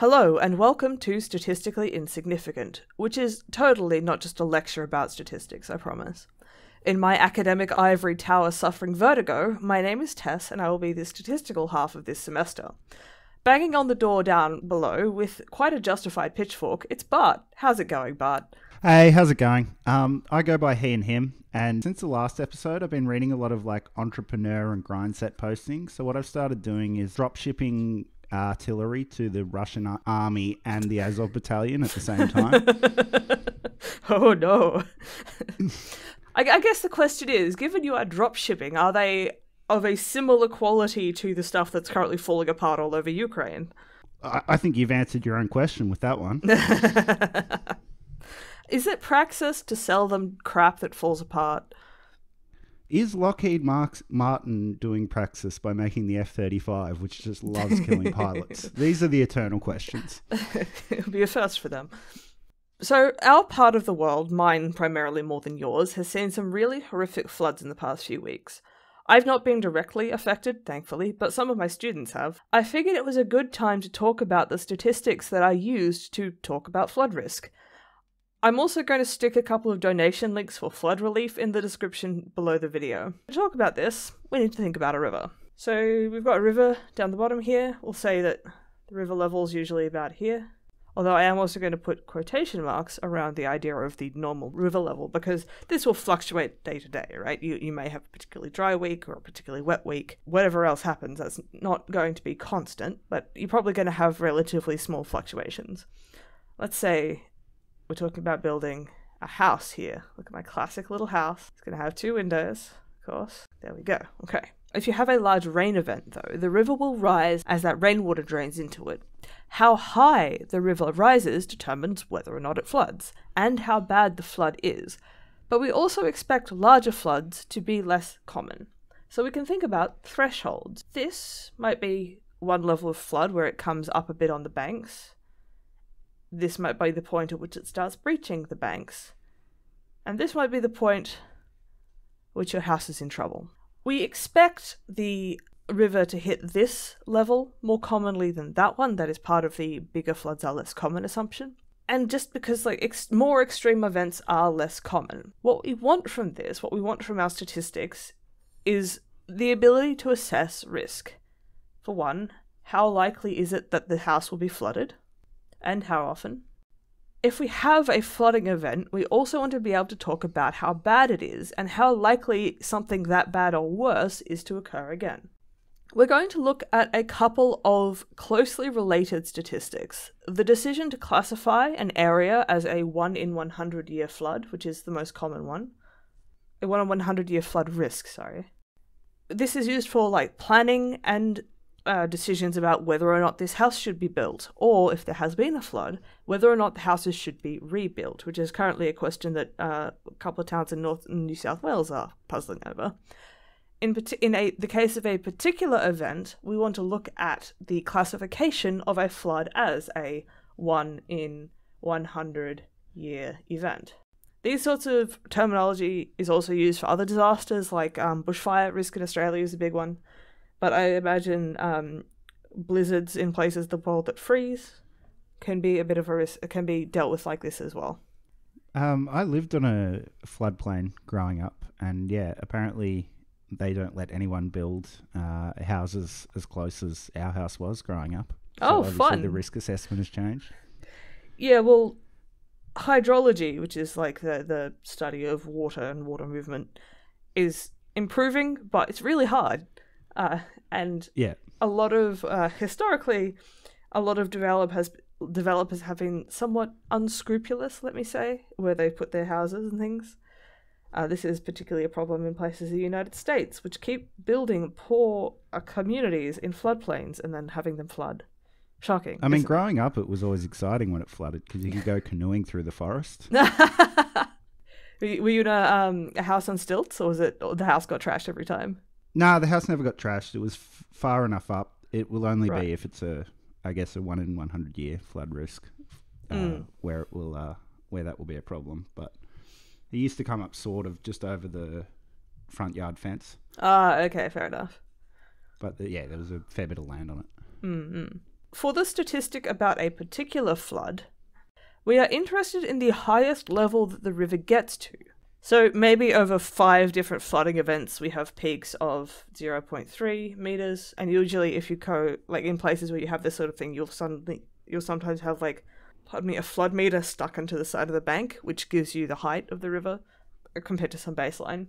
Hello, and welcome to Statistically Insignificant, which is totally not just a lecture about statistics, I promise. In my academic ivory tower suffering vertigo, my name is Tess, and I will be the statistical half of this semester. Banging on the door down below with quite a justified pitchfork, it's Bart. How's it going, Bart? Hey, how's it going? Um, I go by he and him, and since the last episode, I've been reading a lot of like entrepreneur and grind set postings. So what I've started doing is drop shipping artillery to the Russian army and the Azov battalion at the same time. oh no. I, I, guess the question is given you are drop shipping, are they of a similar quality to the stuff that's currently falling apart all over Ukraine? I, I think you've answered your own question with that one. is it praxis to sell them crap that falls apart? Is Lockheed Marks Martin doing praxis by making the F 35, which just loves killing pilots? These are the eternal questions. It'll be a first for them. So, our part of the world, mine primarily more than yours, has seen some really horrific floods in the past few weeks. I've not been directly affected, thankfully, but some of my students have. I figured it was a good time to talk about the statistics that I used to talk about flood risk. I'm also going to stick a couple of donation links for flood relief in the description below the video. To talk about this, we need to think about a river. So we've got a river down the bottom here. We'll say that the river level is usually about here. Although I am also going to put quotation marks around the idea of the normal river level because this will fluctuate day to day, right? You, you may have a particularly dry week or a particularly wet week. Whatever else happens, that's not going to be constant, but you're probably going to have relatively small fluctuations. Let's say we're talking about building a house here. Look at my classic little house. It's going to have two windows, of course. There we go. Okay. If you have a large rain event, though, the river will rise as that rainwater drains into it. How high the river rises determines whether or not it floods, and how bad the flood is. But we also expect larger floods to be less common. So we can think about thresholds. This might be one level of flood where it comes up a bit on the banks, this might be the point at which it starts breaching the banks. And this might be the point which your house is in trouble. We expect the river to hit this level more commonly than that one. That is part of the bigger floods are less common assumption. And just because like ex- more extreme events are less common, what we want from this, what we want from our statistics, is the ability to assess risk. For one, how likely is it that the house will be flooded? And how often. If we have a flooding event, we also want to be able to talk about how bad it is and how likely something that bad or worse is to occur again. We're going to look at a couple of closely related statistics. The decision to classify an area as a 1 in 100 year flood, which is the most common one, a 1 in 100 year flood risk, sorry. This is used for like planning and uh, decisions about whether or not this house should be built, or if there has been a flood, whether or not the houses should be rebuilt, which is currently a question that uh, a couple of towns in North New South Wales are puzzling over. In, in a, the case of a particular event, we want to look at the classification of a flood as a 1 in 100 year event. These sorts of terminology is also used for other disasters, like um, bushfire risk in Australia is a big one. But I imagine um, blizzards in places of the world that freeze can be a bit of a risk. Can be dealt with like this as well. Um, I lived on a floodplain growing up, and yeah, apparently they don't let anyone build uh, houses as close as our house was growing up. So oh, fun! The risk assessment has changed. Yeah, well, hydrology, which is like the the study of water and water movement, is improving, but it's really hard. Uh, and yeah, a lot of uh, historically, a lot of developers developers have been somewhat unscrupulous, let me say, where they put their houses and things. Uh, this is particularly a problem in places in the United States, which keep building poor uh, communities in floodplains and then having them flood. Shocking. I mean, growing up, it was always exciting when it flooded because you could go canoeing through the forest. were you in a, um, a house on stilts, or was it the house got trashed every time? No, the house never got trashed. It was f- far enough up. It will only right. be if it's a, I guess, a one in one hundred year flood risk, uh, mm. where it will, uh, where that will be a problem. But it used to come up sort of just over the front yard fence. Ah, okay, fair enough. But the, yeah, there was a fair bit of land on it. Mm-hmm. for the statistic about a particular flood, we are interested in the highest level that the river gets to. So maybe over five different flooding events, we have peaks of 0.3 meters, and usually if you go like in places where you have this sort of thing, you'll suddenly you'll sometimes have like pardon me a flood meter stuck into the side of the bank, which gives you the height of the river uh, compared to some baseline.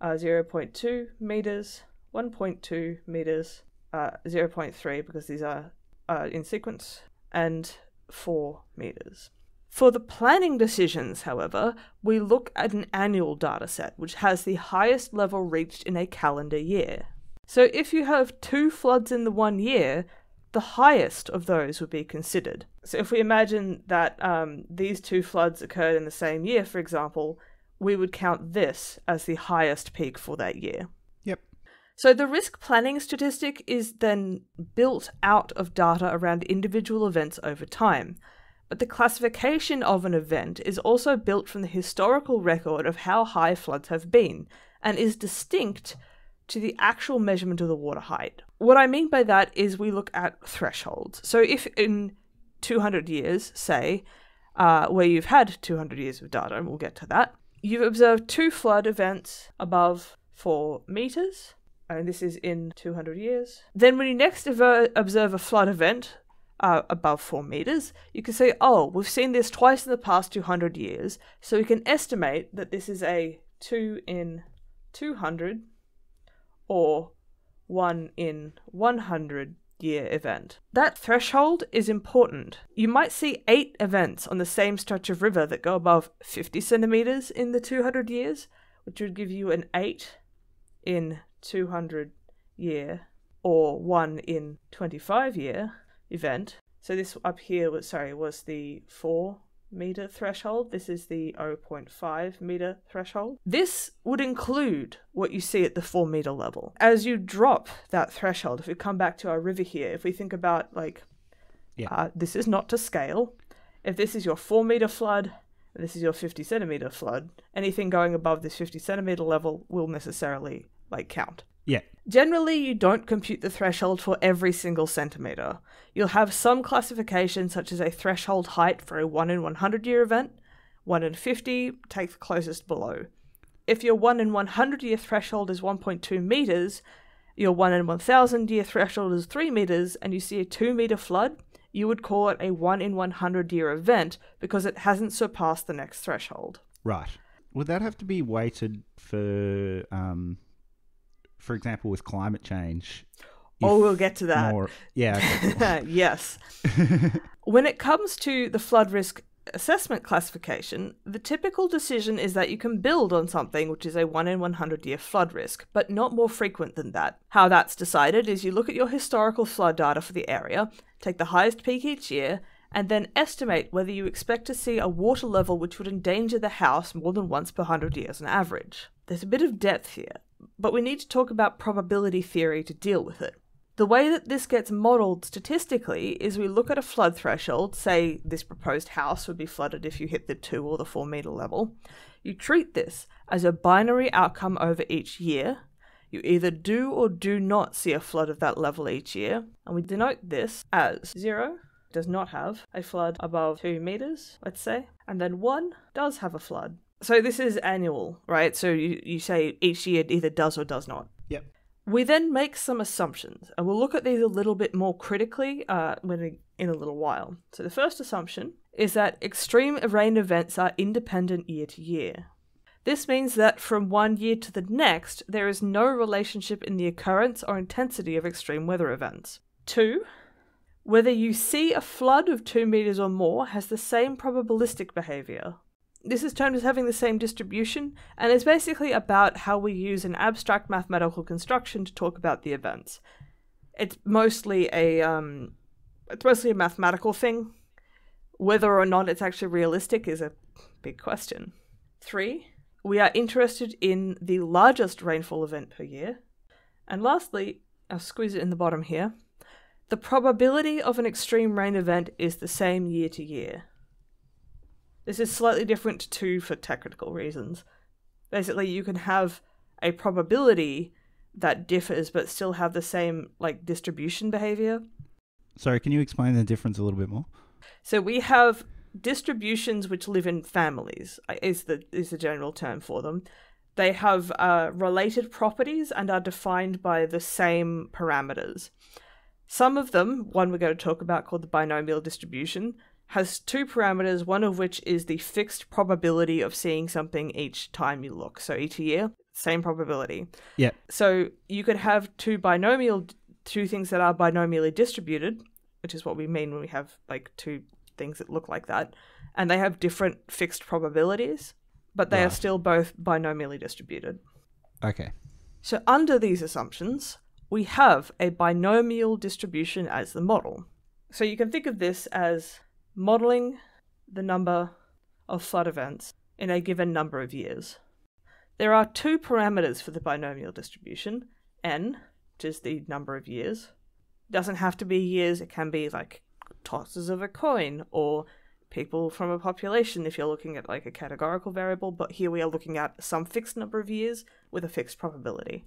Uh, 0.2 meters, 1.2 meters, uh, 0.3 because these are uh, in sequence, and 4 meters. For the planning decisions, however, we look at an annual dataset which has the highest level reached in a calendar year. So if you have two floods in the one year, the highest of those would be considered. So if we imagine that um, these two floods occurred in the same year, for example, we would count this as the highest peak for that year. Yep. So the risk planning statistic is then built out of data around individual events over time. But the classification of an event is also built from the historical record of how high floods have been and is distinct to the actual measurement of the water height. What I mean by that is we look at thresholds. So if in 200 years, say, uh, where you've had 200 years of data, and we'll get to that, you've observed two flood events above 4 meters, and this is in 200 years. Then when you next observe a flood event uh, above 4 meters, you can say, oh, we've seen this twice in the past 200 years, so we can estimate that this is a 2 in 200 or 1 in 100 year event. That threshold is important. You might see 8 events on the same stretch of river that go above 50 centimeters in the 200 years, which would give you an 8 in 200 year or 1 in 25 year event. So this up here was sorry was the four meter threshold. This is the 0.5 meter threshold. This would include what you see at the 4 meter level. As you drop that threshold, if we come back to our river here, if we think about like, yeah. Uh, this is not to scale. If this is your 4 meter flood, this is your 50 centimeter flood, anything going above this 50 centimeter level will necessarily like count. Generally, you don't compute the threshold for every single centimeter. You'll have some classification, such as a threshold height for a 1 in 100 year event, 1 in 50, take the closest below. If your 1 in 100 year threshold is 1.2 meters, your 1 in 1000 year threshold is 3 meters, and you see a 2 meter flood, you would call it a 1 in 100 year event because it hasn't surpassed the next threshold. Right. Would that have to be weighted for um, for example, with climate change. Oh, we'll get to that. More, yeah. yes. when it comes to the flood risk assessment classification, the typical decision is that you can build on something which is a 1 in 100 year flood risk, but not more frequent than that. How that's decided is you look at your historical flood data for the area, take the highest peak each year, and then estimate whether you expect to see a water level which would endanger the house more than once per 100 years on average. There's a bit of depth here but we need to talk about probability theory to deal with it. The way that this gets modelled statistically is we look at a flood threshold, say this proposed house would be flooded if you hit the 2 or the 4 metre level. You treat this as a binary outcome over each year. You either do or do not see a flood of that level each year, and we denote this as 0 does not have a flood above 2 metres, let's say, and then 1 does have a flood so this is annual, right? So you, you say each year it either does or does not. Yep. We then make some assumptions, and we'll look at these a little bit more critically uh, when in a little while. So the first assumption is that extreme rain events are independent year to year. This means that from one year to the next, there is no relationship in the occurrence or intensity of extreme weather events. Two, whether you see a flood of 2 meters or more has the same probabilistic behavior, this is termed as having the same distribution, and is basically about how we use an abstract mathematical construction to talk about the events. It's mostly a um, it's mostly a mathematical thing. Whether or not it's actually realistic is a big question. Three, we are interested in the largest rainfall event per year. And lastly, I'll squeeze it in the bottom here. The probability of an extreme rain event is the same year to year. This is slightly different too for technical reasons. Basically, you can have a probability that differs but still have the same like distribution behavior. Sorry, can you explain the difference a little bit more? So we have distributions which live in families is the is the general term for them. They have uh, related properties and are defined by the same parameters. Some of them, one we're going to talk about called the binomial distribution, has two parameters, one of which is the fixed probability of seeing something each time you look. So each year, same probability. Yeah. So you could have two binomial two things that are binomially distributed, which is what we mean when we have like two things that look like that, and they have different fixed probabilities, but they right. are still both binomially distributed. Okay. So under these assumptions, we have a binomial distribution as the model. So you can think of this as modeling the number of flood events in a given number of years. There are two parameters for the binomial distribution n, which is the number of years. It doesn't have to be years, it can be like tosses of a coin or people from a population if you're looking at like a categorical variable, but here we are looking at some fixed number of years with a fixed probability.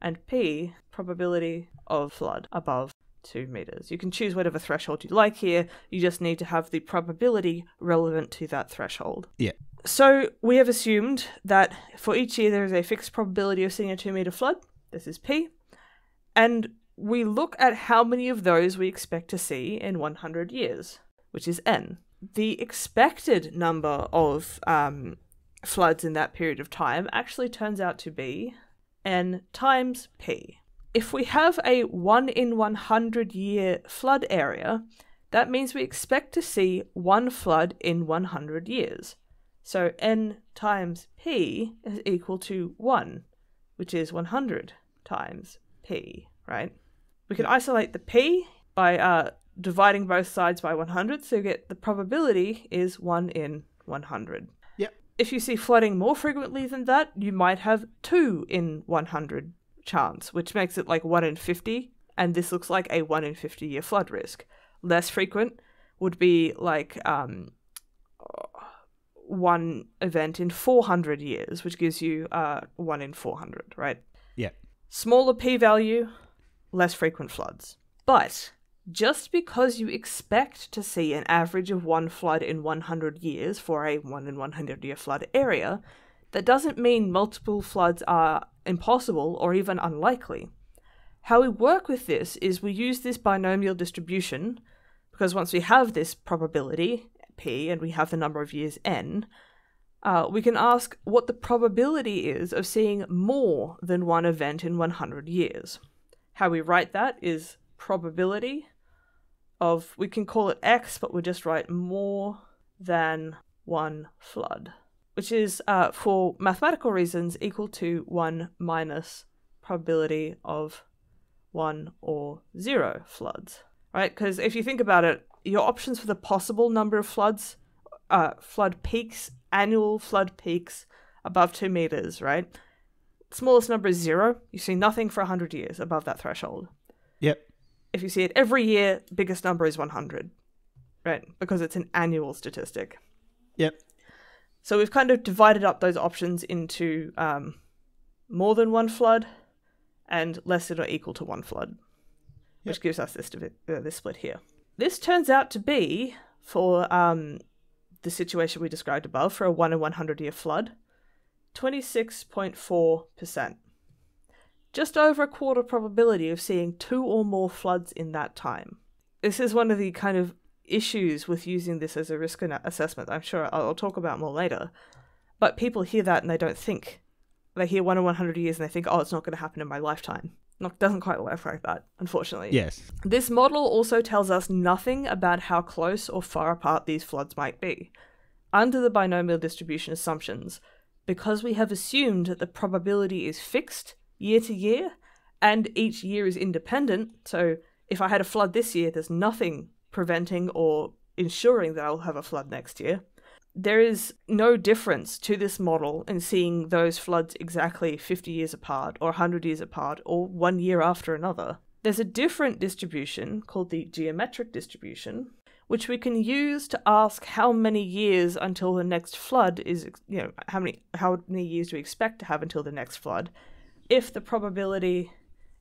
And p, probability of flood above 2 meters. You can choose whatever threshold you like here, you just need to have the probability relevant to that threshold. Yeah. So we have assumed that for each year there is a fixed probability of seeing a 2 meter flood. This is p. And we look at how many of those we expect to see in 100 years, which is n. The expected number of um, floods in that period of time actually turns out to be n times p. If we have a 1 in 100 year flood area, that means we expect to see one flood in 100 years. So n times p is equal to 1, which is 100 times p, right? We can isolate the p by uh, dividing both sides by 100, so you get the probability is 1 in 100. Yep. If you see flooding more frequently than that, you might have 2 in 100 chance, which makes it like 1 in 50, and this looks like a 1 in 50 year flood risk. Less frequent would be like um, one event in 400 years, which gives you uh, 1 in 400, right? Yeah. Smaller p value, less frequent floods. But just because you expect to see an average of one flood in 100 years for a 1 in 100 year flood area, that doesn't mean multiple floods are impossible or even unlikely. How we work with this is we use this binomial distribution because once we have this probability, p, and we have the number of years n, uh, we can ask what the probability is of seeing more than one event in 100 years. How we write that is probability of, we can call it x, but we'll just write more than one flood, which is, uh, for mathematical reasons, equal to 1 minus probability of 1 or 0 floods, right? Because if you think about it, your options for the possible number of floods, uh, flood peaks, annual flood peaks above 2 meters, right? smallest number is zero. You see nothing for 100 years above that threshold. Yep. If you see it every year, biggest number is 100, right? Because it's an annual statistic. Yep. So we've kind of divided up those options into um, more than one flood and less than or equal to one flood, yep. which gives us this, uh, this split here. This turns out to be, for um, the situation we described above, for a 1 in 100 year flood, 26.4%. Just over a quarter probability of seeing two or more floods in that time. This is one of the kind of issues with using this as a risk assessment. I'm sure I'll talk about more later. But people hear that and they don't think. They hear one in 100 years and they think, oh, it's not going to happen in my lifetime. It doesn't quite work like that, unfortunately. Yes. This model also tells us nothing about how close or far apart these floods might be. Under the binomial distribution assumptions, because we have assumed that the probability is fixed year to year and each year is independent. So if I had a flood this year, there's nothing preventing or ensuring that I'll have a flood next year. There is no difference to this model in seeing those floods exactly 50 years apart, or 100 years apart, or one year after another. There's a different distribution called the geometric distribution, which we can use to ask how many years until the next flood is, you know, how many how many years do we expect to have until the next flood, if the probability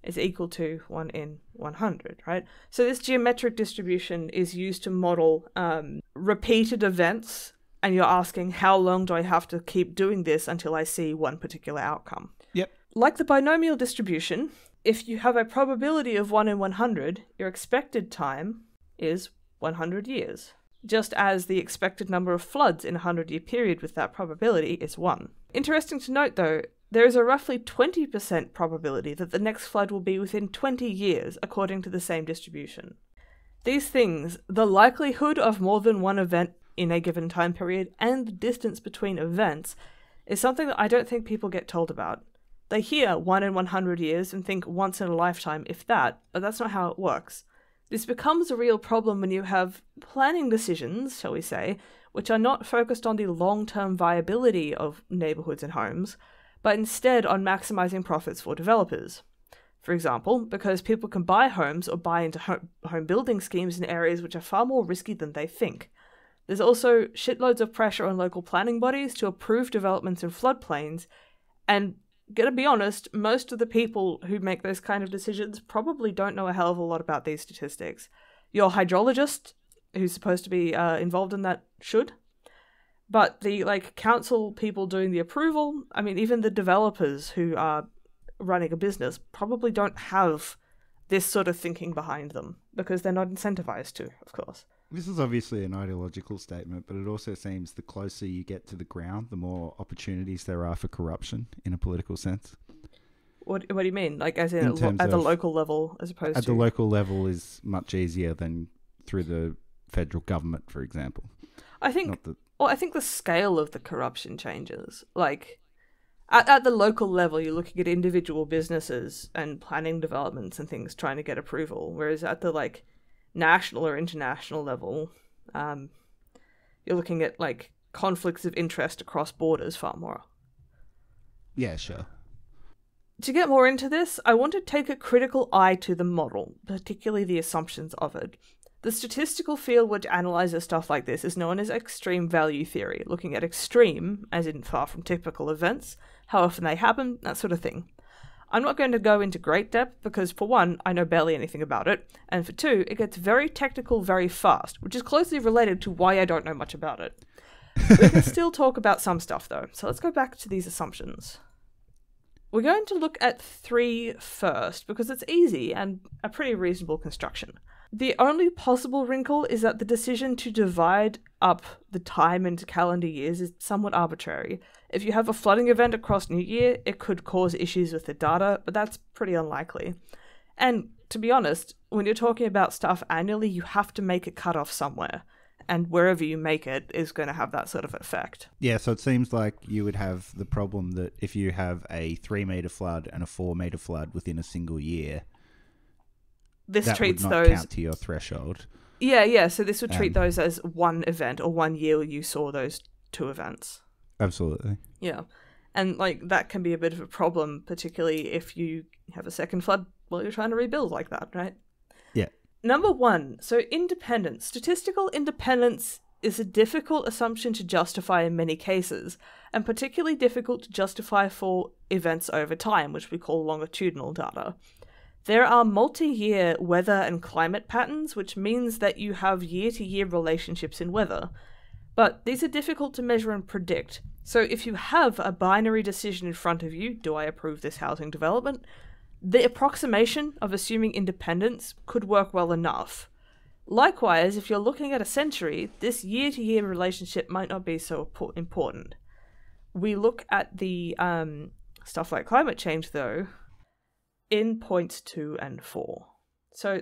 is equal to 1 in 100, right? So this geometric distribution is used to model um, repeated events, and you're asking how long do I have to keep doing this until I see one particular outcome? Yep. Like the binomial distribution, if you have a probability of 1 in 100, your expected time is 100 years, just as the expected number of floods in a 100 year period with that probability is 1. Interesting to note though, there is a roughly 20% probability that the next flood will be within 20 years, according to the same distribution. These things, the likelihood of more than one event in a given time period and the distance between events, is something that I don't think people get told about. They hear 1 in 100 years and think once in a lifetime, if that, but that's not how it works. This becomes a real problem when you have planning decisions, shall we say, which are not focused on the long term viability of neighborhoods and homes, but instead on maximizing profits for developers. For example, because people can buy homes or buy into home building schemes in areas which are far more risky than they think. There's also shitloads of pressure on local planning bodies to approve developments in floodplains, and gonna be honest, most of the people who make those kind of decisions probably don't know a hell of a lot about these statistics. Your hydrologist, who's supposed to be uh, involved in that, should, but the like council people doing the approval, I mean, even the developers who are running a business probably don't have this sort of thinking behind them because they're not incentivized to, of course. This is obviously an ideological statement, but it also seems the closer you get to the ground, the more opportunities there are for corruption in a political sense. What What do you mean? Like, as in, in lo- at the local level, as opposed to at to the local level is much easier than through the federal government, for example. I think well, I think the scale of the corruption changes. Like, at, at the local level, you're looking at individual businesses and planning developments and things trying to get approval, whereas at the like national or international level, um, you're looking at like conflicts of interest across borders far more. Yeah, sure. To get more into this, I want to take a critical eye to the model, particularly the assumptions of it. The statistical field which analyzes stuff like this is known as extreme value theory, looking at extreme, as in far from typical events, how often they happen, that sort of thing. I'm not going to go into great depth because, for one, I know barely anything about it, and for two, it gets very technical very fast, which is closely related to why I don't know much about it. we can still talk about some stuff though, so let's go back to these assumptions. We're going to look at three first because it's easy and a pretty reasonable construction. The only possible wrinkle is that the decision to divide up the time into calendar years is somewhat arbitrary. If you have a flooding event across New Year, it could cause issues with the data, but that's pretty unlikely. And to be honest, when you're talking about stuff annually, you have to make a cut off somewhere. And wherever you make it is going to have that sort of effect. Yeah, so it seems like you would have the problem that if you have a three meter flood and a four meter flood within a single year, this that treats would not those count to your threshold. yeah yeah so this would treat Um, those as one event or one year you saw those two events Absolutely. yeah and like that can be a bit of a problem particularly if you have a second flood while you're trying to rebuild like that right Yeah. number one so independence statistical independence is a difficult assumption to justify in many cases and particularly difficult to justify for events over time which we call longitudinal data there are multi year weather and climate patterns, which means that you have year to year relationships in weather. But these are difficult to measure and predict. So if you have a binary decision in front of you, do I approve this housing development? The approximation of assuming independence could work well enough. Likewise, if you're looking at a century, this year to year relationship might not be so important. We look at the um, stuff like climate change, though, in points two and four. So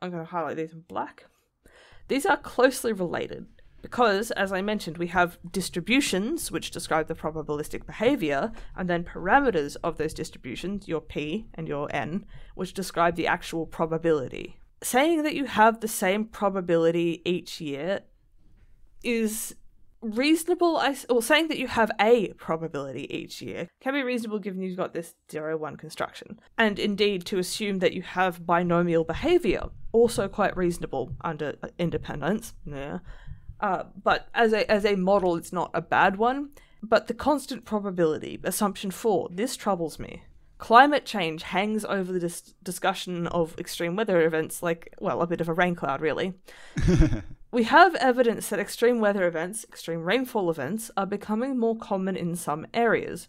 I'm going to highlight these in black. These are closely related because, as I mentioned, we have distributions which describe the probabilistic behavior, and then parameters of those distributions, your p and your n, which describe the actual probability. Saying that you have the same probability each year is reasonable I, or saying that you have a probability each year can be reasonable given you've got this 0-1 construction. And indeed to assume that you have binomial behavior also quite reasonable under independence yeah. Uh, but as a as a model it's not a bad one. But the constant probability assumption 4 this troubles me. Climate change hangs over the dis- discussion of extreme weather events like, well, a bit of a rain cloud, really. we have evidence that extreme weather events, extreme rainfall events, are becoming more common in some areas.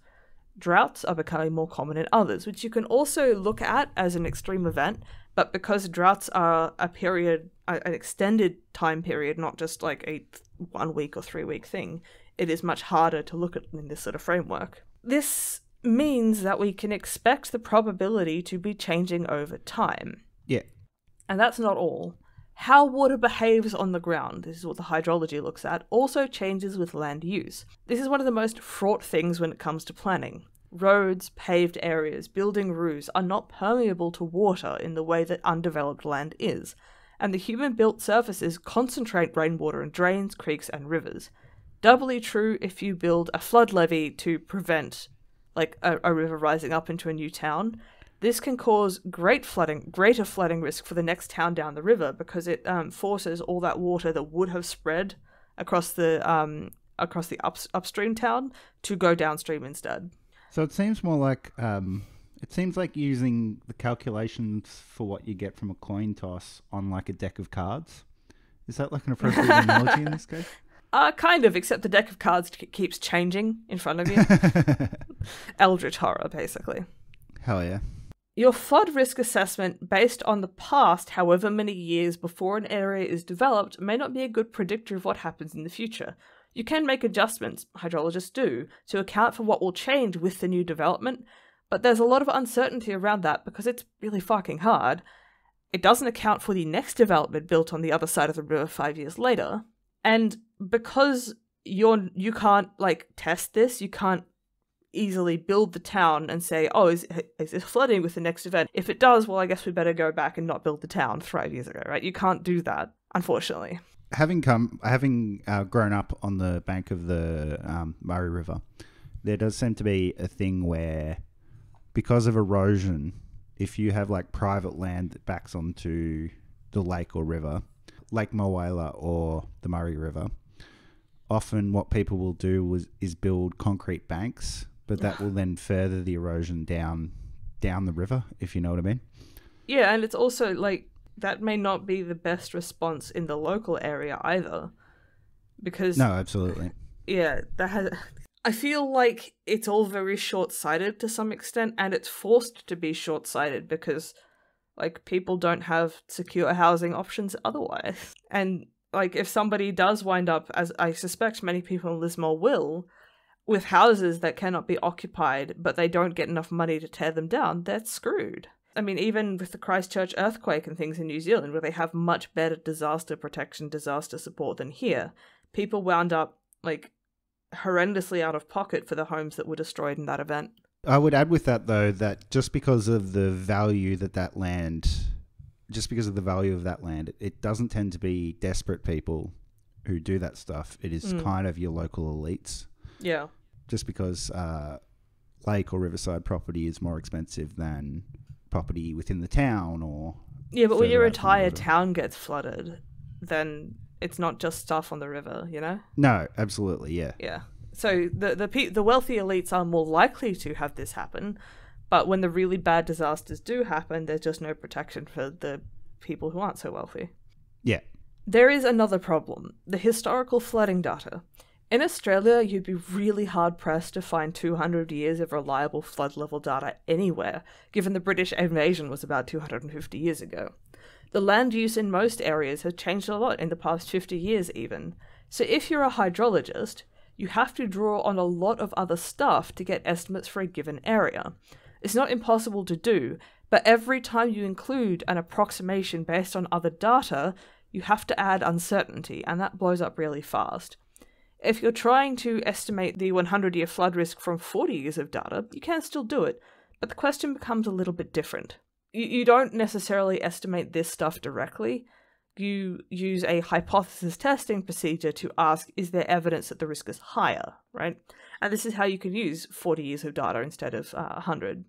Droughts are becoming more common in others, which you can also look at as an extreme event, but because droughts are a period, an extended time period, not just like a one week or three week thing, it is much harder to look at in this sort of framework. This means that we can expect the probability to be changing over time. Yeah. And that's not all. How water behaves on the ground, this is what the hydrology looks at, also changes with land use. This is one of the most fraught things when it comes to planning. Roads, paved areas, building roofs are not permeable to water in the way that undeveloped land is, and the human built surfaces concentrate rainwater in drains, creeks, and rivers. Doubly true if you build a flood levee to prevent like a, a river rising up into a new town, this can cause great flooding, greater flooding risk for the next town down the river because it um, forces all that water that would have spread across the um, across the up, upstream town to go downstream instead. So it seems more like um, it seems like using the calculations for what you get from a coin toss on like a deck of cards. Is that like an appropriate analogy in this case? Uh, kind of, except the deck of cards keeps changing in front of you. Eldritch horror, basically. Hell yeah. Your flood risk assessment based on the past, however many years before an area is developed, may not be a good predictor of what happens in the future. You can make adjustments, hydrologists do, to account for what will change with the new development, but there's a lot of uncertainty around that because it's really fucking hard. It doesn't account for the next development built on the other side of the river five years later. And because you're you can't like test this, you can't easily build the town and say, oh, is, is this flooding with the next event? If it does, well, I guess we better go back and not build the town five years ago, right? You can't do that, unfortunately. Having come, having uh, grown up on the bank of the um, Murray River, there does seem to be a thing where, because of erosion, if you have like private land that backs onto the lake or river, Lake Mulwala or the Murray River, often what people will do was, is build concrete banks, but that will then further the erosion down down the river, if you know what I mean. Yeah, and it's also like that may not be the best response in the local area either, because no, absolutely. Yeah, that has. I feel like it's all very short sighted to some extent, and it's forced to be short sighted because like people don't have secure housing options otherwise. And like if somebody does wind up, as I suspect many people in Lismore will, with houses that cannot be occupied, but they don't get enough money to tear them down, they're screwed. I mean, even with the Christchurch earthquake and things in New Zealand, where they have much better disaster protection, disaster support than here, people wound up like horrendously out of pocket for the homes that were destroyed in that event. I would add with that though that just because of the value that that land, just because of the value of that land, it doesn't tend to be desperate people who do that stuff. It is mm. kind of your local elites. Yeah. Just because uh, lake or riverside property is more expensive than property within the town or. Yeah, but when your entire town gets flooded, then it's not just stuff on the river, you know? No, absolutely, yeah. Yeah. So the the pe- the wealthy elites are more likely to have this happen, but when the really bad disasters do happen, there's just no protection for the people who aren't so wealthy. Yeah. There is another problem: the historical flooding data. In Australia, you'd be really hard pressed to find 200 years of reliable flood level data anywhere, given the British invasion was about 250 years ago. The land use in most areas has changed a lot in the past 50 years, even. So if you're a hydrologist, you have to draw on a lot of other stuff to get estimates for a given area. It's not impossible to do, but every time you include an approximation based on other data, you have to add uncertainty, and that blows up really fast. If you're trying to estimate the 100 year flood risk from 40 years of data, you can still do it, but the question becomes a little bit different. You, you don't necessarily estimate this stuff directly, you use a hypothesis testing procedure to ask is there evidence that the risk is higher, right? And this is how you can use 40 years of data instead of uh, 100.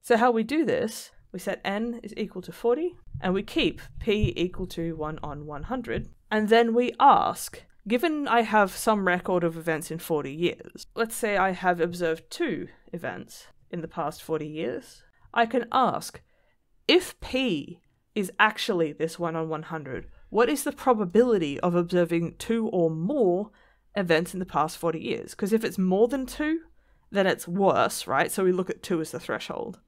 So, how we do this, we set n is equal to 40, and we keep p equal to 1 on 100, and then we ask given I have some record of events in 40 years, let's say I have observed two events, in the past 40 years, I can ask if P is actually this 1 on 100, what is the probability of observing two or more events in the past 40 years? Because if it's more than two, then it's worse, right? So we look at two as the threshold.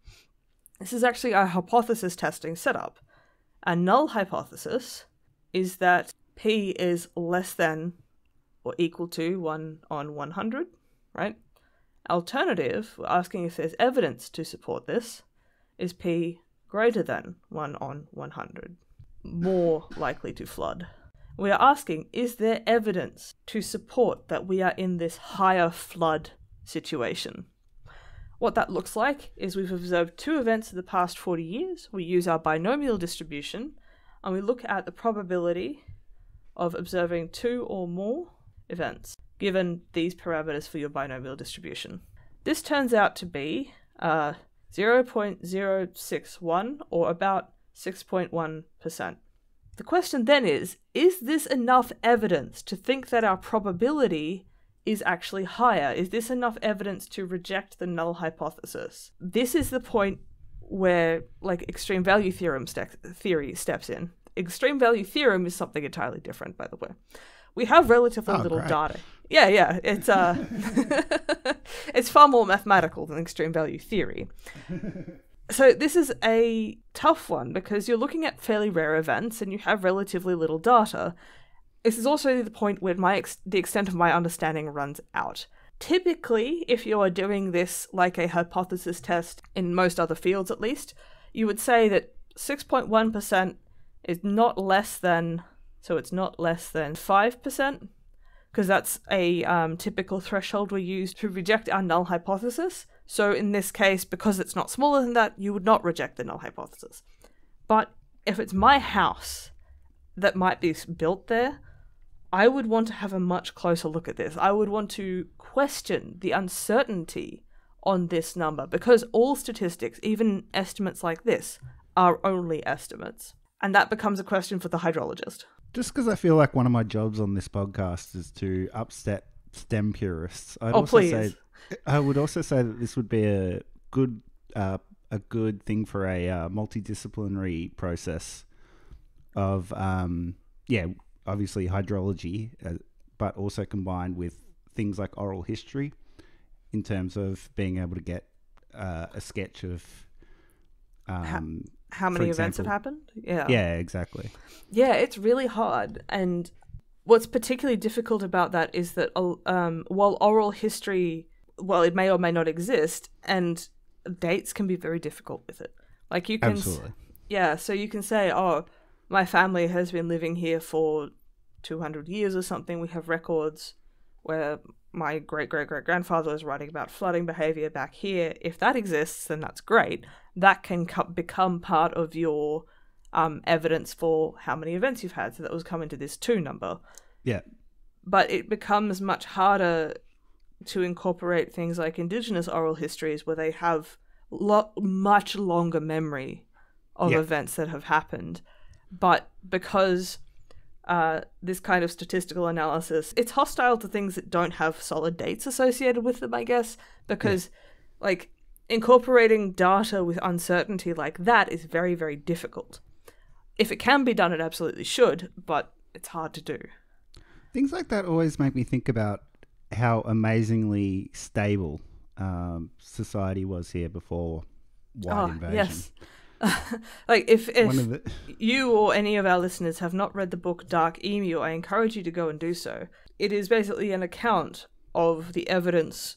This is actually a hypothesis testing setup. A null hypothesis is that P is less than or equal to 1 on 100, right? Alternative, we're asking if there's evidence to support this, is P greater than 1 on 100, more likely to flood. We are asking, is there evidence to support that we are in this higher flood situation? What that looks like is we've observed two events in the past 40 years. We use our binomial distribution and we look at the probability of observing two or more events given these parameters for your binomial distribution. This turns out to be uh, 0.061 or about 6.1%. The question then is is this enough evidence to think that our probability is actually higher? Is this enough evidence to reject the null hypothesis? This is the point where like extreme value theorem ste- theory steps in. Extreme value theorem is something entirely different, by the way. We have relatively oh, little great. data. Yeah, yeah, it's uh, it's far more mathematical than extreme value theory. so this is a tough one because you're looking at fairly rare events and you have relatively little data. This is also the point where my ex- the extent of my understanding runs out. Typically, if you are doing this like a hypothesis test in most other fields at least, you would say that 6.1% is not less than, so it's not less than 5%, because that's a um, typical threshold we use to reject our null hypothesis. So in this case, because it's not smaller than that, you would not reject the null hypothesis. But if it's my house that might be built there, I would want to have a much closer look at this. I would want to question the uncertainty on this number because all statistics, even estimates like this, are only estimates. And that becomes a question for the hydrologist. Just because I feel like one of my jobs on this podcast is to upset STEM purists. I'd oh, please. Say, I would also say that this would be a good uh, a good thing for a uh, multidisciplinary process of um, yeah, obviously hydrology, uh, but also combined with things like oral history, in terms of being able to get uh, a sketch of um, how many events have happened. Yeah. Yeah, exactly. Yeah, it's really hard. And what's particularly difficult about that is that um, while oral history, well, it may or may not exist, and dates can be very difficult with it. Like you can. Absolutely. Yeah, so you can say, oh, my family has been living here for 200 years or something. We have records where my great great great grandfather was writing about flooding behavior back here. If that exists, then that's great. That can co- become part of your um, evidence for how many events you've had. So that was coming to this two number. Yeah. But it becomes much harder to incorporate things like indigenous oral histories where they have lo- much longer memory of yeah. events that have happened. But because uh, this kind of statistical analysis, it's hostile to things that don't have solid dates associated with them, I guess, because yeah. like incorporating data with uncertainty like that is very, very difficult. If it can be done, it absolutely should, but it's hard to do. Things like that always make me think about how amazingly stable um, society was here before white oh, invasion. Yes. like if if the... you or any of our listeners have not read the book Dark Emu, I encourage you to go and do so. It is basically an account of the evidence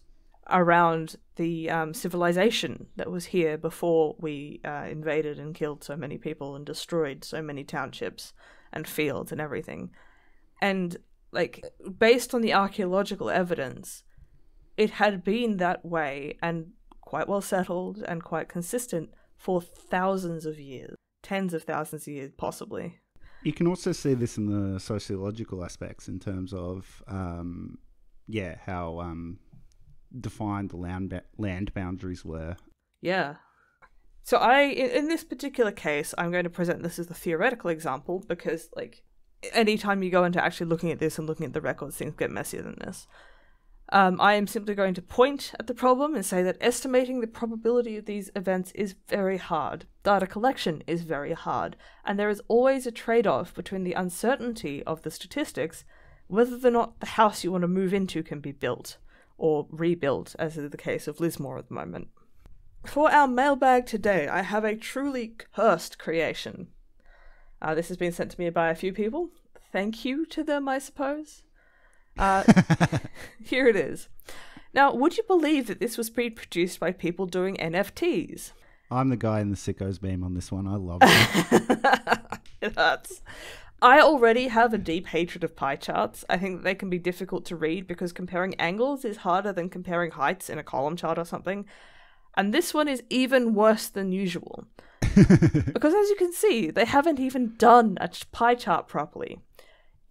around the um, civilization that was here before we uh, invaded and killed so many people and destroyed so many townships and fields and everything. And like based on the archaeological evidence, it had been that way and quite well settled and quite consistent for thousands of years, tens of thousands of years, possibly. You can also see this in the sociological aspects in terms of, um, yeah, how um, defined the land ba- land boundaries were. Yeah. So I, in, in this particular case, I'm going to present this as a theoretical example because, like, anytime you go into actually looking at this and looking at the records, things get messier than this. Um, I am simply going to point at the problem and say that estimating the probability of these events is very hard. Data collection is very hard, and there is always a trade off between the uncertainty of the statistics, whether or not the house you want to move into can be built, or rebuilt, as is the case of Lismore at the moment. For our mailbag today, I have a truly cursed creation. Uh, this has been sent to me by a few people. Thank you to them, I suppose. Uh, here it is. Now, would you believe that this was pre-produced by people doing NFTs? I'm the guy in the sickos beam on this one. I love it. it hurts. I already have a deep hatred of pie charts. I think they can be difficult to read because comparing angles is harder than comparing heights in a column chart or something. And this one is even worse than usual. because as you can see, they haven't even done a pie chart properly.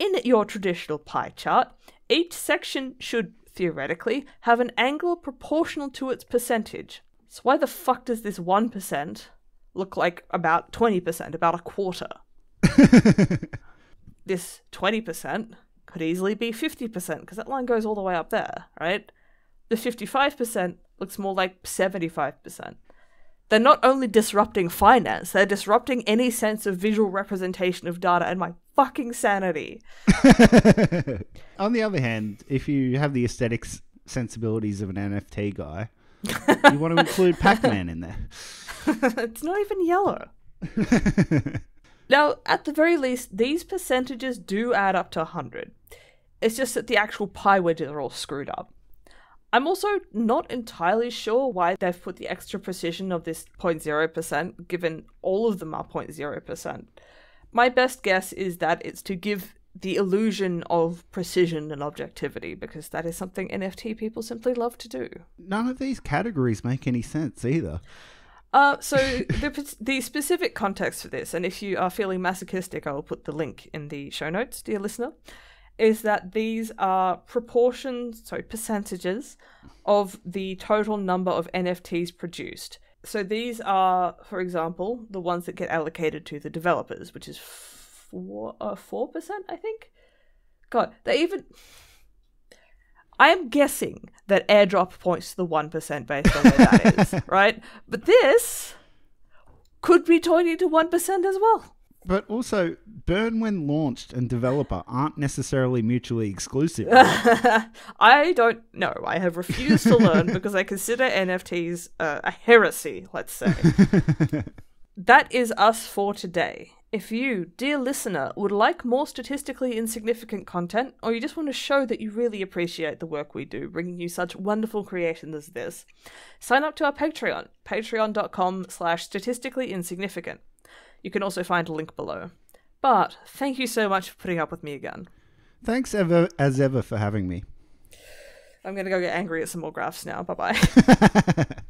In your traditional pie chart, each section should, theoretically, have an angle proportional to its percentage. So why the fuck does this 1% look like about 20%, about a quarter? this 20% could easily be 50% because that line goes all the way up there, right? The 55% looks more like 75% they're not only disrupting finance, they're disrupting any sense of visual representation of data and my fucking sanity. On the other hand, if you have the aesthetics sensibilities of an NFT guy, you want to include Pac Man in there. it's not even yellow. now, at the very least, these percentages do add up to 100. It's just that the actual pie wedges are all screwed up. I'm also not entirely sure why they've put the extra precision of this 0.0%, given all of them are 0.0%. My best guess is that it's to give the illusion of precision and objectivity, because that is something NFT people simply love to do. None of these categories make any sense either. Uh, so the the specific context for this, and if you are feeling masochistic, I will put the link in the show notes, dear listener is that these are proportions, so percentages of the total number of NFTs produced. So these are, for example, the ones that get allocated to the developers, which is four uh, four percent, I think. God, they even. I am guessing that airdrop points to the one percent based on where that is, right? But this could be pointing to one percent as well. But also, burn when launched and developer aren't necessarily mutually exclusive. Right? I don't know. I have refused to learn because I consider NFTs uh, a heresy, let's say. that is us for today. If you, dear listener, would like more statistically insignificant content, or you just want to show that you really appreciate the work we do, bringing you such wonderful creations as this, sign up to our Patreon, patreon.com slash statistically insignificant. You can also find a link below. But thank you so much for putting up with me again. Thanks ever as ever for having me. I'm gonna go get angry at some more graphs now. Bye bye.